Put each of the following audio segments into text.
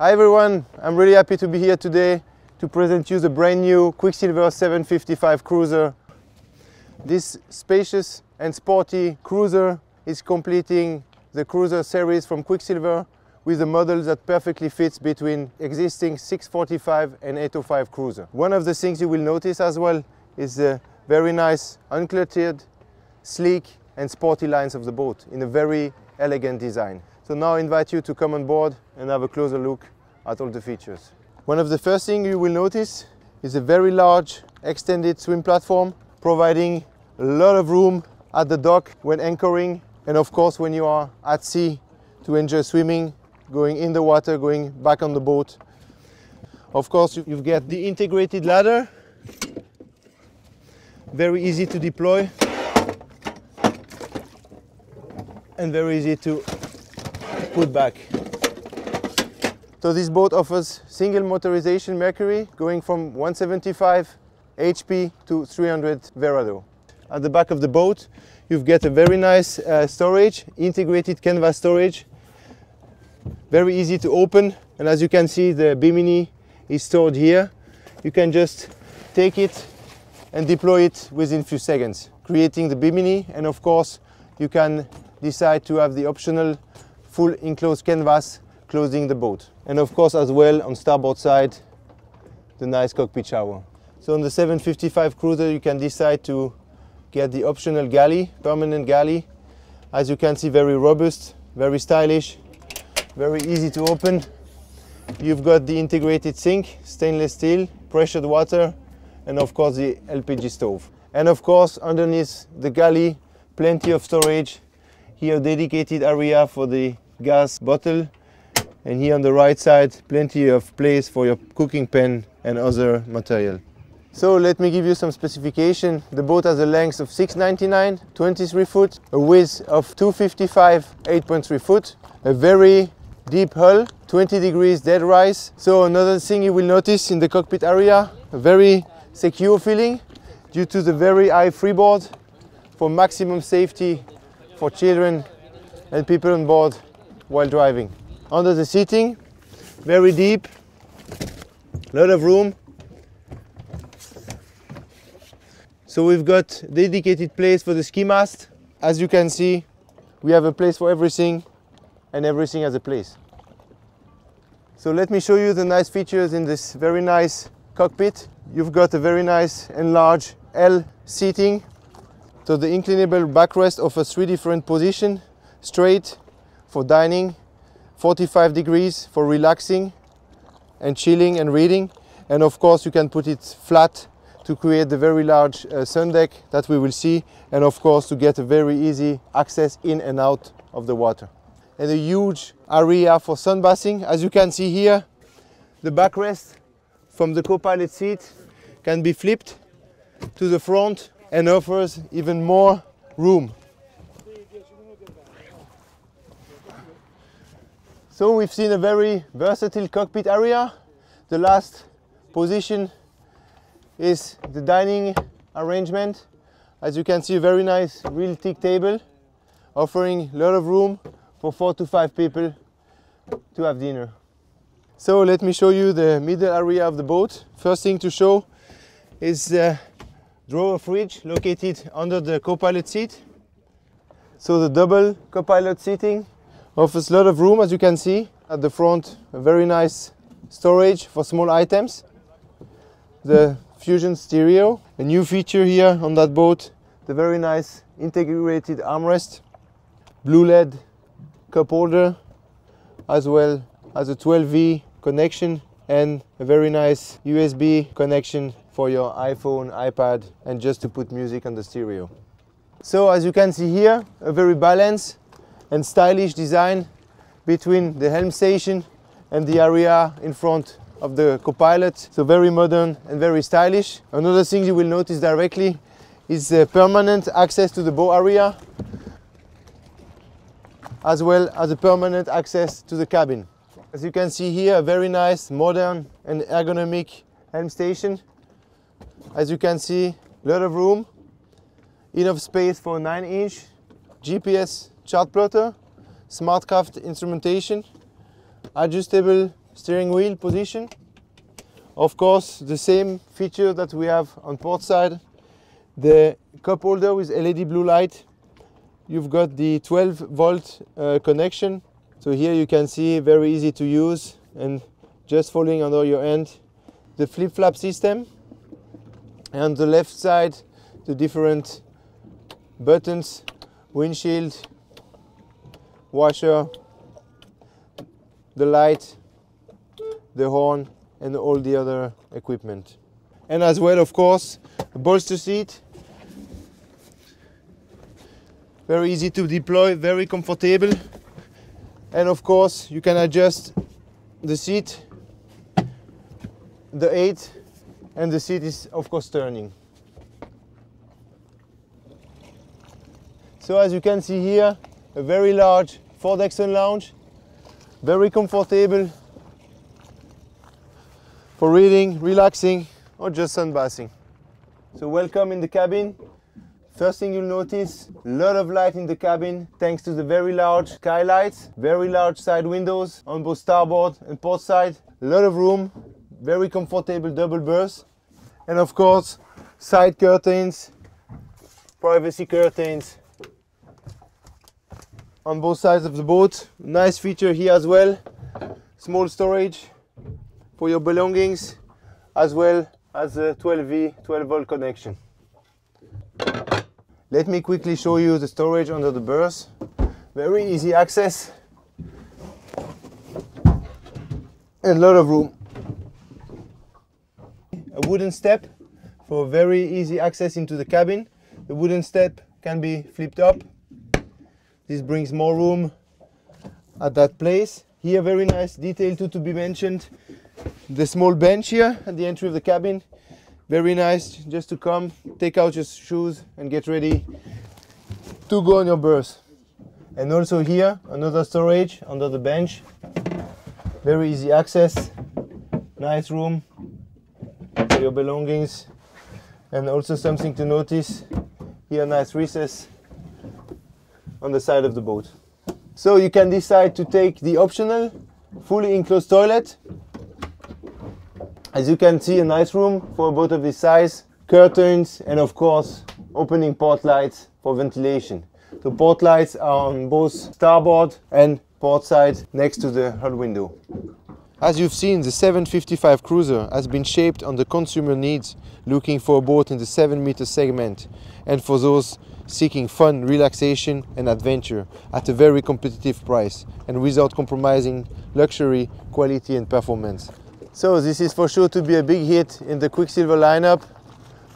Hi everyone, I'm really happy to be here today to present you the brand new Quicksilver 755 Cruiser. This spacious and sporty cruiser is completing the Cruiser series from Quicksilver with a model that perfectly fits between existing 645 and 805 Cruiser. One of the things you will notice as well is the very nice uncluttered, sleek and sporty lines of the boat in a very elegant design. So now I invite you to come on board and have a closer look at all the features. One of the first things you will notice is a very large extended swim platform providing a lot of room at the dock when anchoring and of course when you are at sea to enjoy swimming, going in the water, going back on the boat. Of course you've got the integrated ladder, very easy to deploy and very easy to put back. So this boat offers single motorization Mercury going from 175 HP to 300 Verado. At the back of the boat you've got a very nice uh, storage, integrated canvas storage, very easy to open and as you can see the Bimini is stored here. You can just take it and deploy it within few seconds, creating the Bimini and of course you can decide to have the optional full enclosed canvas closing the boat. And of course as well on starboard side, the nice cockpit shower. So on the 755 Cruiser you can decide to get the optional galley, permanent galley. As you can see very robust, very stylish, very easy to open. You've got the integrated sink, stainless steel, pressured water, and of course the LPG stove. And of course underneath the galley, plenty of storage. Here dedicated area for the gas bottle and here on the right side plenty of place for your cooking pan and other material. So let me give you some specification. The boat has a length of 699, 23 foot, a width of 255, 8.3 foot, a very deep hull, 20 degrees dead rise. So another thing you will notice in the cockpit area, a very secure feeling due to the very high freeboard for maximum safety for children and people on board while driving. Under the seating, very deep, a lot of room. So we've got dedicated place for the ski mast. As you can see, we have a place for everything and everything has a place. So let me show you the nice features in this very nice cockpit. You've got a very nice and large L seating. So the inclinable backrest offers three different positions. Straight for dining, 45 degrees for relaxing and chilling and reading. And of course you can put it flat to create the very large uh, sun deck that we will see. And of course to get a very easy access in and out of the water. And a huge area for sunbathing. As you can see here, the backrest from the co-pilot seat can be flipped to the front and offers even more room So we've seen a very versatile cockpit area. The last position is the dining arrangement. As you can see, a very nice real thick table offering a lot of room for four to five people to have dinner. So let me show you the middle area of the boat. First thing to show is the drawer fridge located under the co-pilot seat. So the double co-pilot seating offers a lot of room as you can see at the front. A very nice storage for small items. The fusion stereo a new feature here on that boat. The very nice integrated armrest blue led cup holder as well as a 12v connection and a very nice usb connection for your iphone ipad and just to put music on the stereo so as you can see here a very balanced and stylish design between the helm station and the area in front of the co-pilot. So very modern and very stylish. Another thing you will notice directly is the permanent access to the bow area as well as a permanent access to the cabin. As you can see here, a very nice, modern and ergonomic helm station. As you can see, a lot of room, enough space for a 9 inch GPS chart plotter, SmartCraft instrumentation, adjustable steering wheel position. Of course, the same feature that we have on port side. The cup holder with LED blue light. You've got the 12 volt uh, connection. So here you can see very easy to use and just falling under your hand. The flip flap system. And the left side, the different buttons, windshield, washer, the light, the horn, and all the other equipment. And as well, of course, bolster seat. Very easy to deploy, very comfortable. And of course, you can adjust the seat, the eight, and the seat is of course turning. So as you can see here, a very large foredeck sun lounge, very comfortable for reading, relaxing, or just sunbathing. So welcome in the cabin. First thing you'll notice, a lot of light in the cabin thanks to the very large skylights, very large side windows on both starboard and port side. A lot of room, very comfortable double berth. And of course, side curtains, privacy curtains, on both sides of the boat. Nice feature here as well. Small storage for your belongings as well as a 12V 12 volt connection. Let me quickly show you the storage under the berth. Very easy access and a lot of room. A wooden step for very easy access into the cabin. The wooden step can be flipped up this brings more room at that place. Here, very nice detail too to be mentioned. The small bench here at the entry of the cabin. Very nice just to come, take out your shoes and get ready to go on your berth. And also here, another storage under the bench. Very easy access. Nice room for your belongings. And also something to notice, here nice recess on the side of the boat. So you can decide to take the optional fully enclosed toilet. As you can see, a nice room for a boat of this size, curtains, and of course, opening port lights for ventilation. The port lights are on both starboard and port side next to the hull window. As you've seen, the 755 Cruiser has been shaped on the consumer needs looking for a boat in the 7 meter segment and for those seeking fun, relaxation and adventure at a very competitive price and without compromising luxury, quality and performance. So this is for sure to be a big hit in the Quicksilver lineup.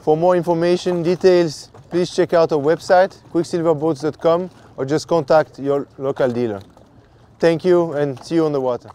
For more information, details, please check out our website, quicksilverboats.com or just contact your local dealer. Thank you and see you on the water.